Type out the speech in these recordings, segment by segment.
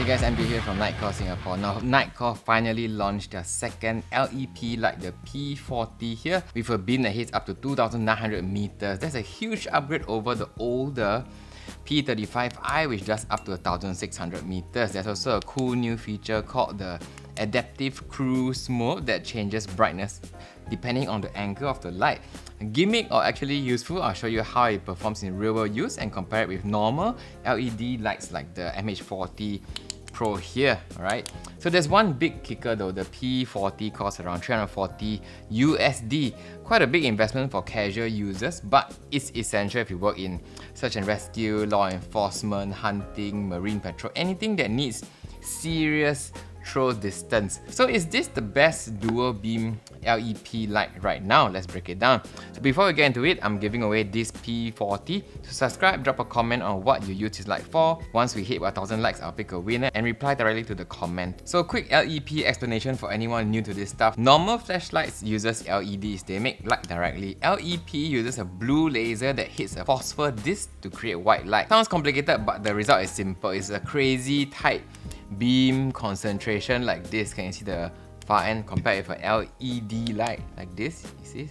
Hey guys, MJ here from Nitecore Singapore. Now, Nitecore finally launched their second LEP like the P40 here with a beam that hits up to 2900 meters. That's a huge upgrade over the older P35i which does up to 1600 meters. There's also a cool new feature called the adaptive cruise mode that changes brightness depending on the angle of the light. Gimmick or actually useful, I'll show you how it performs in real world use and compare it with normal LED lights like the MH40 Pro here, alright? So there's one big kicker though, the P40 costs around 340 USD. Quite a big investment for casual users, but it's essential if you work in search and rescue, law enforcement, hunting, marine patrol, anything that needs serious throw distance. So is this the best dual beam LEP light right now? Let's break it down. So before we get into it, I'm giving away this P40. So subscribe, drop a comment on what you use this light for. Once we hit 1000 likes, I'll pick a winner and reply directly to the comment. So quick LEP explanation for anyone new to this stuff. Normal flashlights uses LEDs, they make light directly. LEP uses a blue laser that hits a phosphor disc to create white light. Sounds complicated, but the result is simple. It's a crazy tight beam concentration like this. Can you see the far end compared with a LED light like this? You see?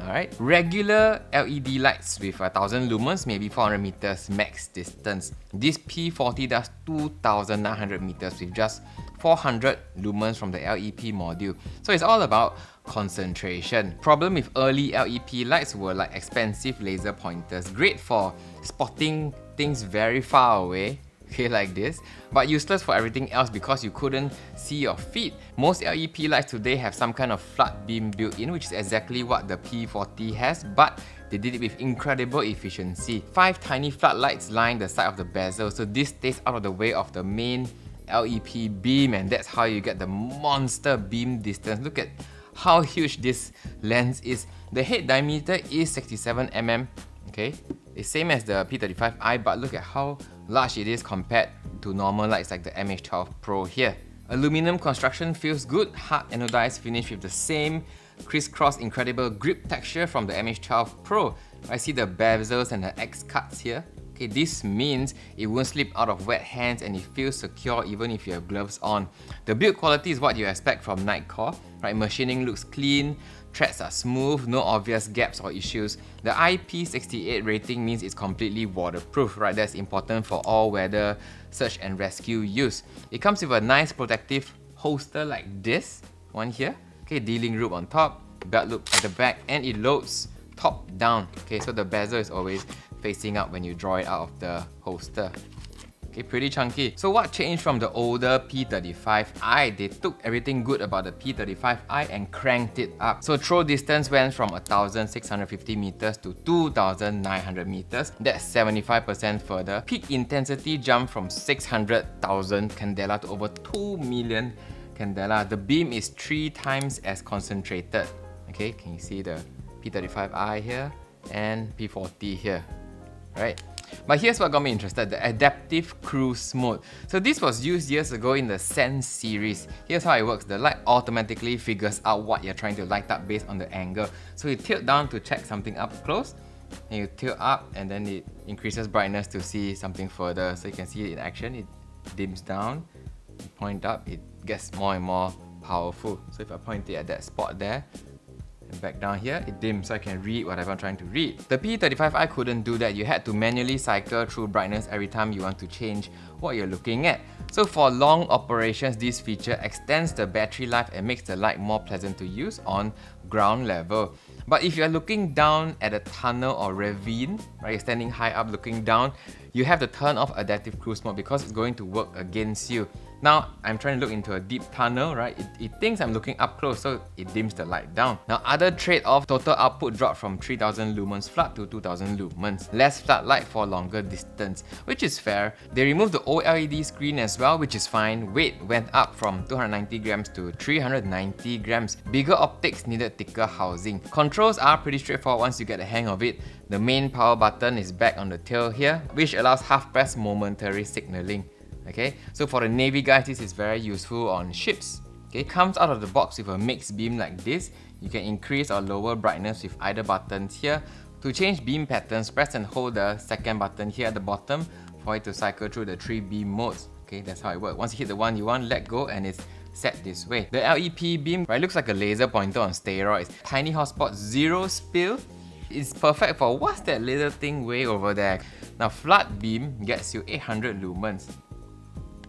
Alright. Regular LED lights with a 1000 lumens, maybe 400 meters max distance. This P40 does 2900 meters with just 400 lumens from the LEP module. So it's all about concentration. Problem with early LEP lights were like expensive laser pointers, great for spotting things very far away okay, like this, but useless for everything else because you couldn't see your feet. Most LEP lights today have some kind of flood beam built in, which is exactly what the P40 has, but they did it with incredible efficiency. Five tiny floodlights line the side of the bezel, so this stays out of the way of the main LEP beam and that's how you get the monster beam distance. Look at how huge this lens is. The head diameter is 67mm, okay? It's same as the P35i, but look at how large it is compared to normal lights like the MH12 Pro here. Aluminum construction feels good, hard anodized finish with the same crisscross incredible grip texture from the MH12 Pro. I see the bezels and the X cuts here. Okay, this means it won't slip out of wet hands and it feels secure even if you have gloves on. The build quality is what you expect from Nitecore, right? Machining looks clean, threads are smooth, no obvious gaps or issues. The IP68 rating means it's completely waterproof, right? That's important for all weather search and rescue use. It comes with a nice protective holster like this one here. Okay, D-Link loop on top, belt loop at the back, and it loads top down. Okay, so the bezel is always facing up when you draw it out of the holster. Okay, pretty chunky. So what changed from the older P35i? They took everything good about the P35i and cranked it up. So throw distance went from 1650 meters to 2900 meters. That's 75% further. Peak intensity jumped from 600,000 candela to over 2 million candela. The beam is three times as concentrated. Okay, can you see the P35i here and P40 here? right? But here's what got me interested, the adaptive cruise mode. So this was used years ago in the Sense series. Here's how it works, the light automatically figures out what you're trying to light up based on the angle. So you tilt down to check something up close, and you tilt up and then it increases brightness to see something further. So you can see it in action, it dims down, point up, it gets more and more powerful. So if I point it at that spot there, back down here, it dims so I can read whatever I'm trying to read. The P35i couldn't do that. You had to manually cycle through brightness every time you want to change what you're looking at. So for long operations, this feature extends the battery life and makes the light more pleasant to use on ground level. But if you're looking down at a tunnel or ravine, right, you're standing high up looking down, you have to turn off adaptive cruise mode because it's going to work against you. Now, I'm trying to look into a deep tunnel, right? It, it thinks I'm looking up close, so it dims the light down. Now, other trade-off, total output dropped from 3000 lumens flood to 2000 lumens. Less floodlight for longer distance, which is fair. They removed the OLED screen as well, which is fine. Weight went up from 290 grams to 390 grams. Bigger optics needed thicker housing. Controls are pretty straightforward once you get the hang of it. The main power button is back on the tail here, which allows half-press momentary signaling. Okay, so for the Navy guys, this is very useful on ships. Okay, it comes out of the box with a mixed beam like this. You can increase or lower brightness with either buttons here. To change beam patterns, press and hold the second button here at the bottom for it to cycle through the three beam modes. Okay, that's how it works. Once you hit the one you want, let go and it's set this way. The LEP beam, right, looks like a laser pointer on steroids. Tiny hotspot, zero spill. It's perfect for what's that little thing way over there. Now flood beam gets you 800 lumens.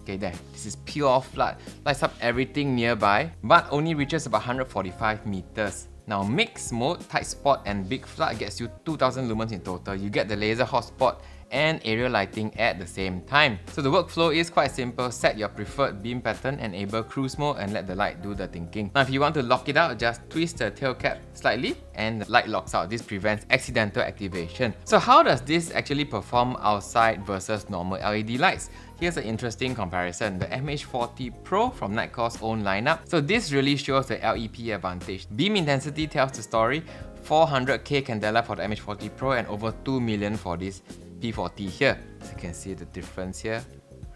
Okay, there. This is pure flood. Lights up everything nearby, but only reaches about 145 meters. Now mix mode, tight spot and big flood gets you 2000 lumens in total. You get the laser hotspot and area lighting at the same time. So the workflow is quite simple. Set your preferred beam pattern, enable cruise mode and let the light do the thinking. Now if you want to lock it out, just twist the tail cap slightly and the light locks out. This prevents accidental activation. So how does this actually perform outside versus normal LED lights? Here's an interesting comparison, the MH40 Pro from Nitecore's own lineup. So this really shows the LEP advantage. Beam intensity tells the story, 400k candela for the MH40 Pro and over 2 million for this P40 here. So you can see the difference here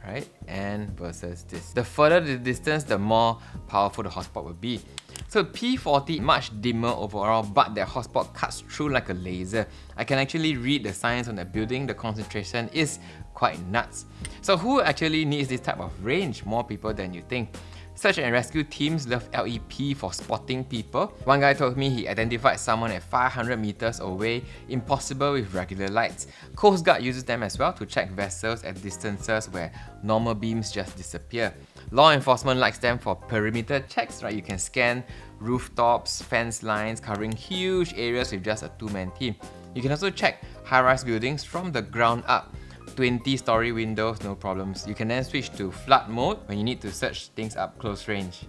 right? And versus this. The further the distance, the more powerful the hotspot will be. So P40 much dimmer overall, but their hotspot cuts through like a laser. I can actually read the signs on the building, the concentration is quite nuts. So who actually needs this type of range? More people than you think. Search and rescue teams love LEP for spotting people. One guy told me he identified someone at 500 meters away, impossible with regular lights. Coast Guard uses them as well to check vessels at distances where normal beams just disappear. Law enforcement likes them for perimeter checks, right? You can scan rooftops, fence lines, covering huge areas with just a two-man team. You can also check high-rise buildings from the ground up. 20 story windows, no problems. You can then switch to flood mode when you need to search things up close range.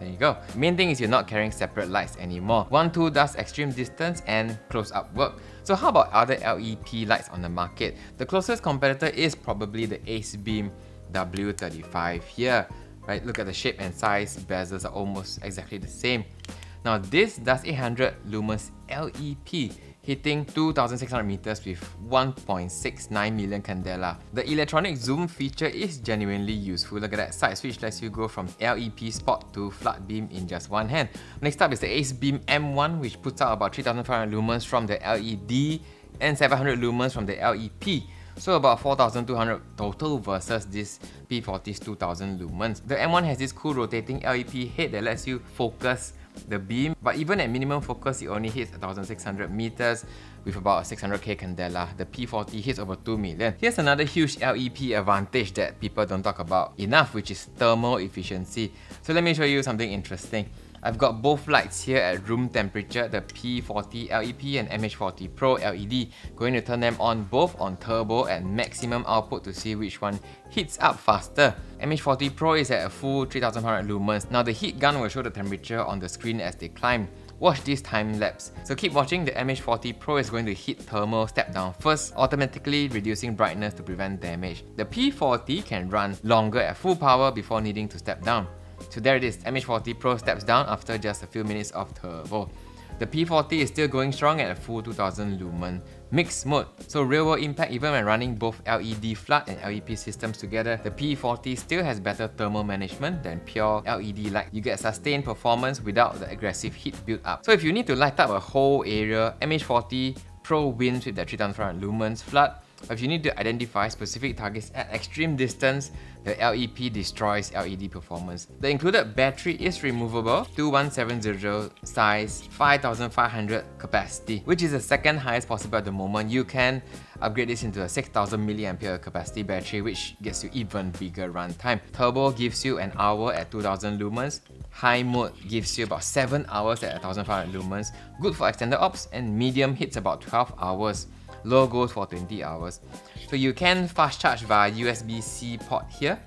There you go. Main thing is you're not carrying separate lights anymore. One tool does extreme distance and close-up work. So how about other LEP lights on the market? The closest competitor is probably the Acebeam W35 here. Right, look at the shape and size, bezels are almost exactly the same. Now this does 800 lumens LEP hitting 2600 meters with 1.69 million candela. The electronic zoom feature is genuinely useful. Look at that side switch lets you go from LEP spot to flood beam in just one hand. Next up is the Acebeam M1 which puts out about 3500 lumens from the LED and 700 lumens from the LEP. So about 4200 total versus this P40's 2000 lumens. The M1 has this cool rotating LEP head that lets you focus the beam, but even at minimum focus, it only hits 1600 meters with about 600k candela. The P40 hits over 2 million. Here's another huge LEP advantage that people don't talk about enough, which is thermal efficiency. So let me show you something interesting. I've got both lights here at room temperature, the P40 LEP and MH40 Pro LED. Going to turn them on both on turbo and maximum output to see which one heats up faster. MH40 Pro is at a full 3500 lumens. Now the heat gun will show the temperature on the screen as they climb. Watch this time lapse. So keep watching, the MH40 Pro is going to hit thermal step down first, automatically reducing brightness to prevent damage. The P40 can run longer at full power before needing to step down. So there it is, MH40 Pro steps down after just a few minutes of turbo. The P40 is still going strong at a full 2000 lumen mixed mode. So real world impact even when running both LED flood and LEP systems together, the P40 still has better thermal management than pure LED light. You get sustained performance without the aggressive heat build up. So if you need to light up a whole area, MH40 Pro wins with the 3500 lumens flood if you need to identify specific targets at extreme distance, the LEP destroys LED performance. The included battery is removable, 2170 size, 5500 capacity, which is the second highest possible at the moment. You can upgrade this into a 6000 mAh capacity battery, which gets you even bigger runtime. Turbo gives you an hour at 2000 lumens, high mode gives you about 7 hours at 1500 lumens, good for extended ops, and medium hits about 12 hours low goes for 20 hours. So you can fast charge via USB-C port here.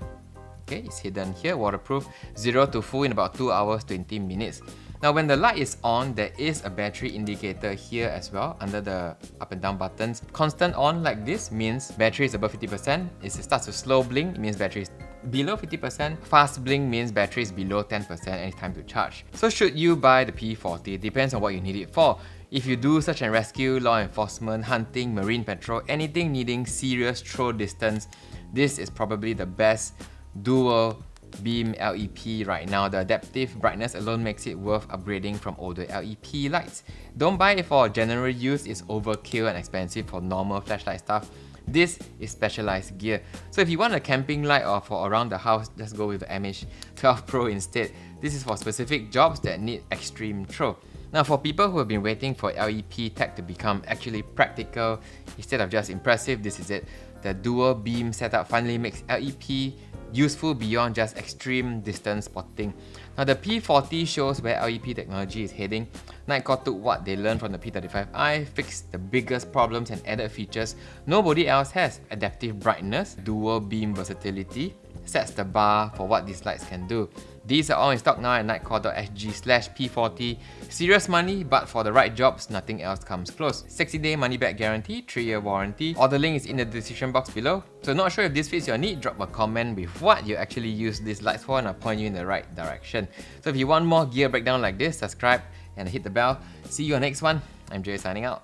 Okay, it's hidden here, waterproof, 0 to full in about 2 hours 20 minutes. Now when the light is on, there is a battery indicator here as well under the up and down buttons. Constant on like this means battery is above 50%. If it starts to slow blink, it means battery is below 50%. Fast blink means battery is below 10% and it's time to charge. So should you buy the P40? It depends on what you need it for. If you do search and rescue, law enforcement, hunting, marine patrol, anything needing serious throw distance, this is probably the best dual beam LEP right now. The adaptive brightness alone makes it worth upgrading from older LEP lights. Don't buy it for general use, it's overkill and expensive for normal flashlight stuff. This is specialized gear. So if you want a camping light or for around the house, just go with the MH12 Pro instead. This is for specific jobs that need extreme throw. Now for people who have been waiting for LEP tech to become actually practical instead of just impressive, this is it. The dual beam setup finally makes LEP useful beyond just extreme distance spotting. Now the P40 shows where LEP technology is heading. Nitecore took what they learned from the P35i, fixed the biggest problems and added features nobody else has. Adaptive brightness, dual beam versatility, sets the bar for what these lights can do. These are all in stock now at nitecore.sg slash P40. Serious money, but for the right jobs, nothing else comes close. 60 day money back guarantee, 3 year warranty. Order link is in the description box below. So not sure if this fits your need, drop a comment with what you actually use these lights for and I'll point you in the right direction. So if you want more gear breakdown like this, subscribe and hit the bell. See you on the next one. I'm Jay signing out.